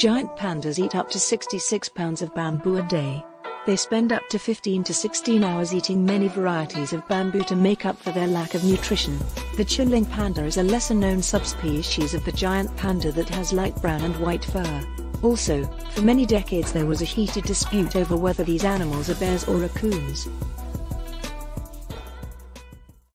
Giant pandas eat up to 66 pounds of bamboo a day. They spend up to 15 to 16 hours eating many varieties of bamboo to make up for their lack of nutrition. The Qinling panda is a lesser-known subspecies of the giant panda that has light brown and white fur. Also, for many decades there was a heated dispute over whether these animals are bears or raccoons.